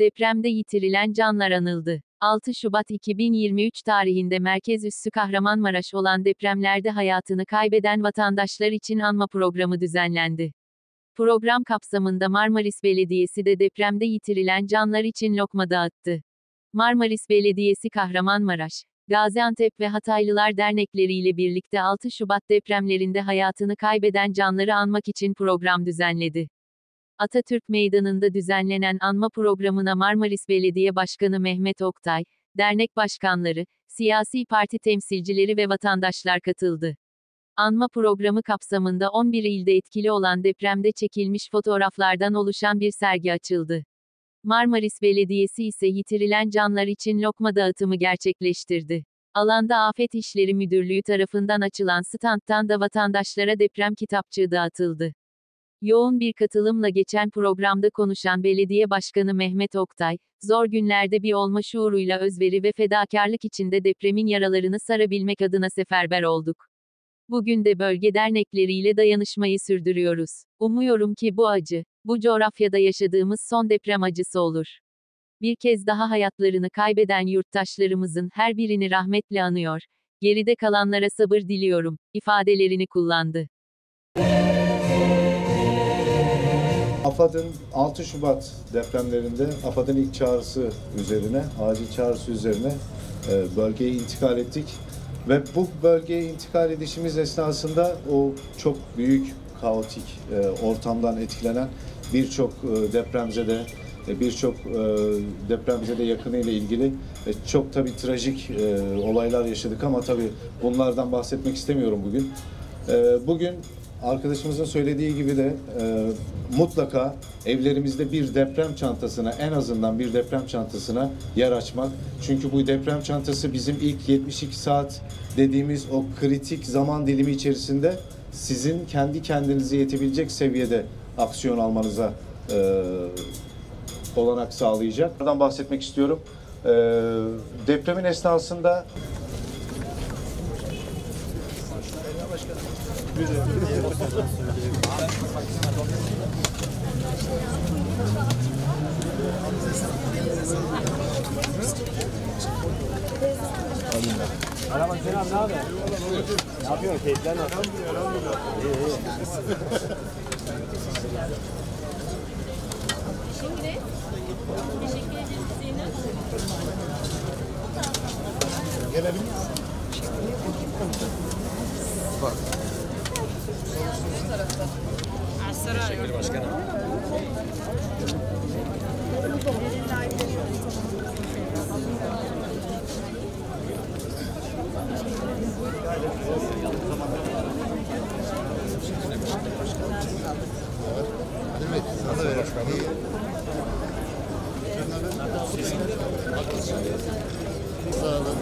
Depremde yitirilen canlar anıldı. 6 Şubat 2023 tarihinde merkez üssü Kahramanmaraş olan depremlerde hayatını kaybeden vatandaşlar için anma programı düzenlendi. Program kapsamında Marmaris Belediyesi de depremde yitirilen canlar için lokma dağıttı. Marmaris Belediyesi Kahramanmaraş, Gaziantep ve Hataylılar Dernekleri ile birlikte 6 Şubat depremlerinde hayatını kaybeden canları anmak için program düzenledi. Atatürk Meydanı'nda düzenlenen anma programına Marmaris Belediye Başkanı Mehmet Oktay, dernek başkanları, siyasi parti temsilcileri ve vatandaşlar katıldı. Anma programı kapsamında 11 ilde etkili olan depremde çekilmiş fotoğraflardan oluşan bir sergi açıldı. Marmaris Belediyesi ise yitirilen canlar için lokma dağıtımı gerçekleştirdi. Alanda Afet İşleri Müdürlüğü tarafından açılan standtan da vatandaşlara deprem kitapçığı dağıtıldı. Yoğun bir katılımla geçen programda konuşan Belediye Başkanı Mehmet Oktay, zor günlerde bir olma şuuruyla özveri ve fedakarlık içinde depremin yaralarını sarabilmek adına seferber olduk. Bugün de bölge dernekleriyle dayanışmayı sürdürüyoruz. Umuyorum ki bu acı, bu coğrafyada yaşadığımız son deprem acısı olur. Bir kez daha hayatlarını kaybeden yurttaşlarımızın her birini rahmetle anıyor. Geride kalanlara sabır diliyorum, ifadelerini kullandı. AFAD'ın 6 Şubat depremlerinde AFAD'ın ilk çağrısı üzerine, acil çağrısı üzerine e, bölgeye intikal ettik. Ve bu bölgeye intikal edişimiz esnasında o çok büyük kaotik e, ortamdan etkilenen birçok e, depremzede, e, birçok e, depremzede yakınıyla ilgili çok tabii trajik olaylar yaşadık ama tabii bunlardan bahsetmek istemiyorum bugün. Bugün arkadaşımızın söylediği gibi de e, mutlaka evlerimizde bir deprem çantasına en azından bir deprem çantasına yer açmak. Çünkü bu deprem çantası bizim ilk 72 saat dediğimiz o kritik zaman dilimi içerisinde sizin kendi kendinize yetebilecek seviyede aksiyon almanıza e, olanak sağlayacak. Buradan bahsetmek istiyorum. E, depremin esnasında Merhaba Selam, ne haber? Ne yapıyorsun? Keyifler nasıl? İyi, iyi. Şimdi teşekkür ederim Zeynep var. Teşekkür başkanım. Evet, sana da başkanım. Sağ olun.